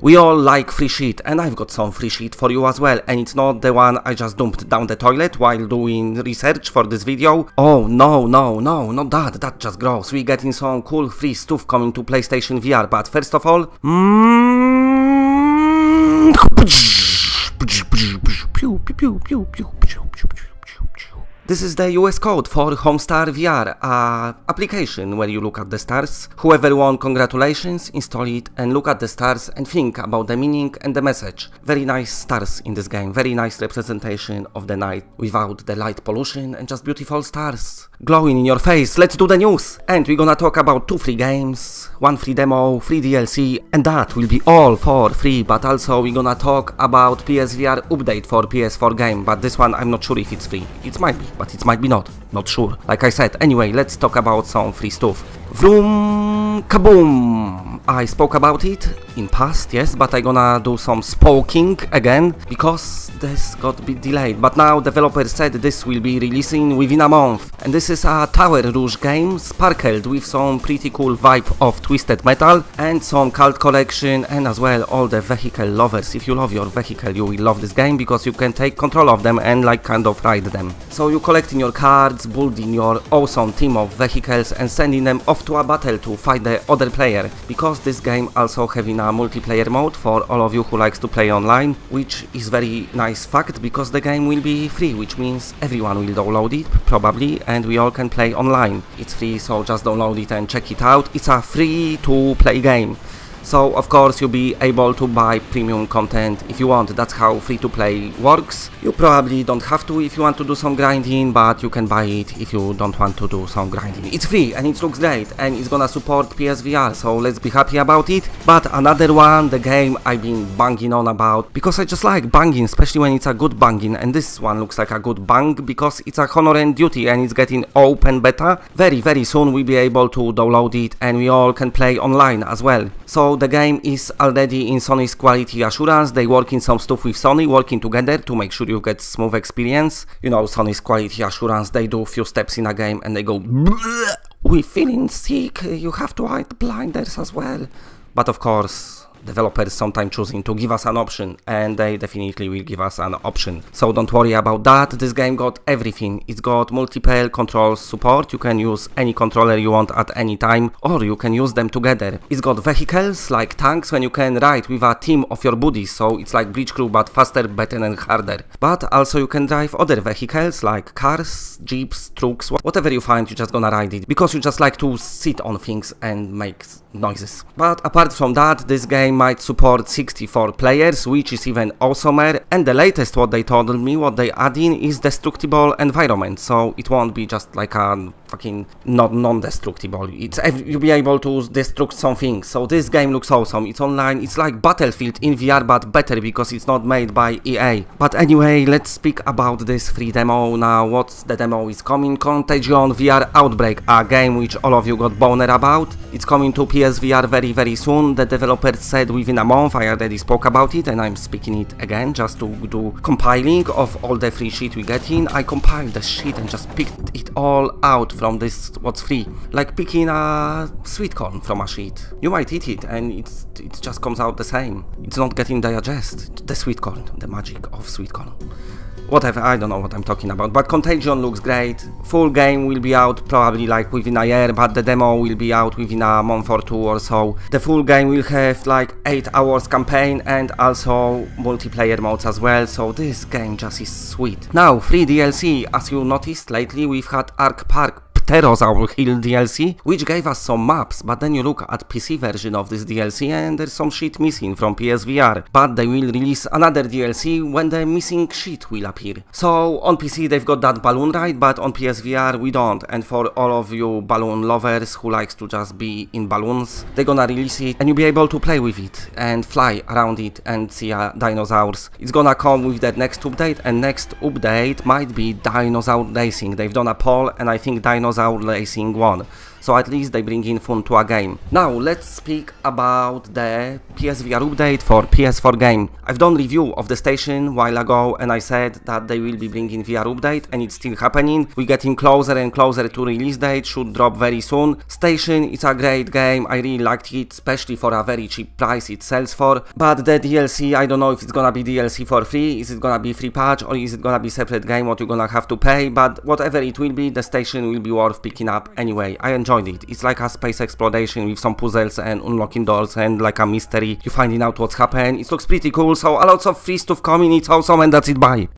We all like free shit and I've got some free shit for you as well and it's not the one I just dumped down the toilet while doing research for this video. Oh no, no, no, not that, that just gross. We getting some cool free stuff coming to PlayStation VR but first of all... Mm, this is the US code for Homestar VR, application where you look at the stars. Whoever won, congratulations, install it and look at the stars and think about the meaning and the message. Very nice stars in this game, very nice representation of the night without the light pollution and just beautiful stars. Glowing in your face, let's do the news! And we're gonna talk about two free games, one free demo, free DLC, and that will be all for free, but also we're gonna talk about PSVR update for PS4 game, but this one I'm not sure if it's free. It might be but it might be not. Not sure. Like I said, anyway, let's talk about some free stuff. Vroom kaboom! I spoke about it in past, yes, but I gonna do some spoking again because this got a bit delayed. But now developers said this will be releasing within a month. And this is a Tower Rouge game, sparkled with some pretty cool vibe of Twisted Metal and some cult collection and as well all the vehicle lovers. If you love your vehicle, you will love this game because you can take control of them and like kind of ride them. So you collecting your cards, building your awesome team of vehicles and sending them off to a battle to fight the other player because this game also having a multiplayer mode for all of you who likes to play online which is very nice fact because the game will be free which means everyone will download it probably and we all can play online. It's free so just download it and check it out. It's a free to play game so of course you'll be able to buy premium content if you want, that's how free to play works. You probably don't have to if you want to do some grinding, but you can buy it if you don't want to do some grinding. It's free and it looks great and it's gonna support PSVR, so let's be happy about it. But another one, the game I've been banging on about, because I just like banging, especially when it's a good banging, and this one looks like a good bang because it's a Honor and Duty and it's getting open beta. Very very soon we'll be able to download it and we all can play online as well. So the game is already in Sony's quality assurance. They work in some stuff with Sony, working together to make sure you get smooth experience. You know, Sony's quality assurance, they do a few steps in a game and they go, We're feeling sick, you have to hide blinders as well. But of course, developers sometimes choosing to give us an option and they definitely will give us an option. So don't worry about that. This game got everything. It's got multiple controls support. You can use any controller you want at any time or you can use them together. It's got vehicles like tanks when you can ride with a team of your buddies. So it's like bridge crew but faster better and harder. But also you can drive other vehicles like cars jeeps trucks whatever you find you're just gonna ride it. Because you just like to sit on things and make noises. But apart from that this game might support 64 players, which is even awesomer, and the latest what they told me, what they add in is destructible environment, so it won't be just like a fucking not non-destructible. It's you'll be able to destruct something. So this game looks awesome. It's online. It's like Battlefield in VR, but better because it's not made by EA. But anyway, let's speak about this free demo now. What's the demo is coming? Contagion VR Outbreak, a game which all of you got boner about. It's coming to PSVR very very soon. The developer said within a month. I already spoke about it, and I'm speaking it again just to do compiling of all the free shit we get in. I compiled the shit and just picked it all out from this what's free. Like picking a sweet corn from a sheet. You might eat it and it's, it just comes out the same. It's not getting digest. The sweet corn, the magic of sweet corn whatever, I don't know what I'm talking about, but Contagion looks great, full game will be out probably like within a year, but the demo will be out within a month or two or so. The full game will have like 8 hours campaign and also multiplayer modes as well, so this game just is sweet. Now, free DLC, as you noticed lately we've had Ark Park Pterosaur Hill DLC, which gave us some maps, but then you look at PC version of this DLC and there's some shit missing from PSVR, but they will release another DLC when the missing shit will appear. So on PC they've got that balloon ride, but on PSVR we don't, and for all of you balloon lovers who likes to just be in balloons, they're gonna release it and you'll be able to play with it and fly around it and see uh, dinosaurs. It's gonna come with that next update and next update might be dinosaur racing. They've done a poll and I think dinosaur Dinosaur Racing 1. so at least they bring in fun to a game. Now let's speak about the PSVR update for PS4 game. I've done review of the station while ago and I said that they will be bringing VR update and it's still happening. We're getting closer and closer to release date, should drop very soon. Station is a great game, I really liked it, especially for a very cheap price it sells for. But the DLC, I don't know if it's gonna be DLC for free, is it gonna be free patch or is it gonna be separate game what you're gonna have to pay, but whatever it will be, the station will be worth picking up anyway. I enjoyed it. It's like a space exploration with some puzzles and unlocking doors and like a mystery. You're finding out what's happened. It looks pretty cool, so a lot of free stuff coming, it's awesome and that's it, bye.